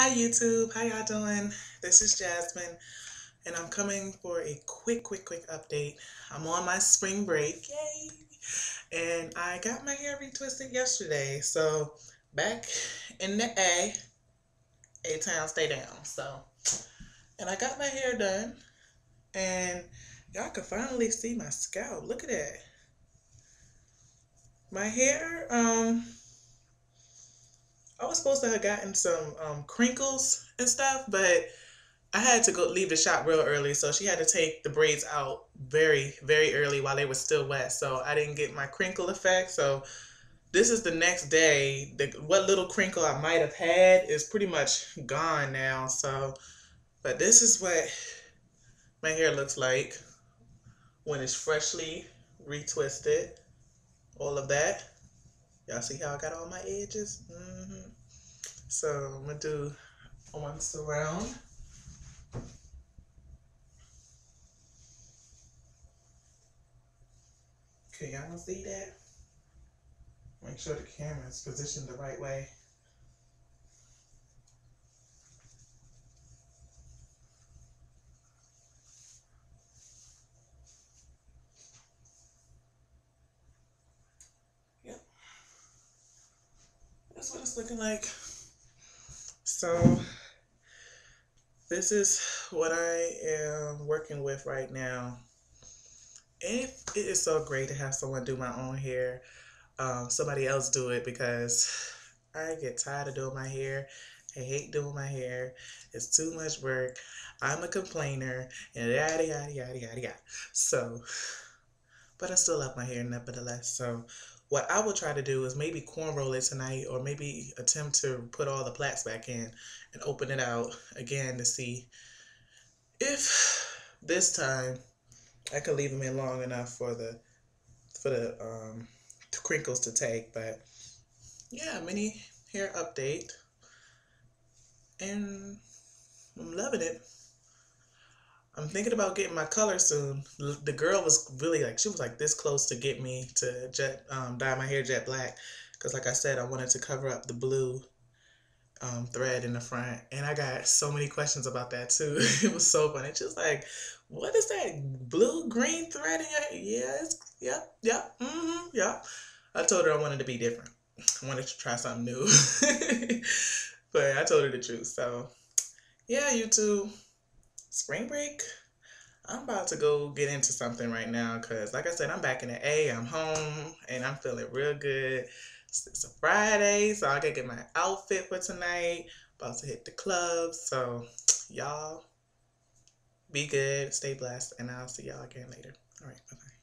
Hi YouTube, how y'all doing? This is Jasmine and I'm coming for a quick, quick, quick update. I'm on my spring break, yay! And I got my hair retwisted yesterday. So back in the A, A-Town, stay down. So, and I got my hair done and y'all can finally see my scalp. Look at that. My hair, um, I was supposed to have gotten some um, crinkles and stuff, but I had to go leave the shop real early, so she had to take the braids out very, very early while they were still wet. So I didn't get my crinkle effect. So this is the next day. The what little crinkle I might have had is pretty much gone now. So, but this is what my hair looks like when it's freshly retwisted. All of that. Y'all see how I got all my edges? Mm-hmm. So I'm gonna do one surround. Okay, y'all see that? Make sure the camera is positioned the right way. Looking like. So this is what I am working with right now. And it is so great to have someone do my own hair. Um, somebody else do it because I get tired of doing my hair. I hate doing my hair. It's too much work. I'm a complainer and yada yada yada yada yada. So, but I still love my hair nevertheless. So what I will try to do is maybe cornroll it tonight or maybe attempt to put all the plaits back in and open it out again to see if this time I can leave them in long enough for the for the um, crinkles to take. But yeah, mini hair update. And I'm loving it. I'm thinking about getting my color soon. The girl was really like, she was like this close to get me to jet um, dye my hair jet black. Because like I said, I wanted to cover up the blue um, thread in the front. And I got so many questions about that too. it was so funny. Just like, what is that blue green thread in your hair? Yeah, it's, yep, yep, mm-hmm, yep. I told her I wanted to be different. I wanted to try something new. but I told her the truth. So yeah, YouTube spring break, I'm about to go get into something right now because, like I said, I'm back in the A. I'm home and I'm feeling real good. It's a Friday, so I gotta get my outfit for tonight. About to hit the club. So, y'all be good, stay blessed, and I'll see y'all again later. All right, bye bye.